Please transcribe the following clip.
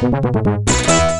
you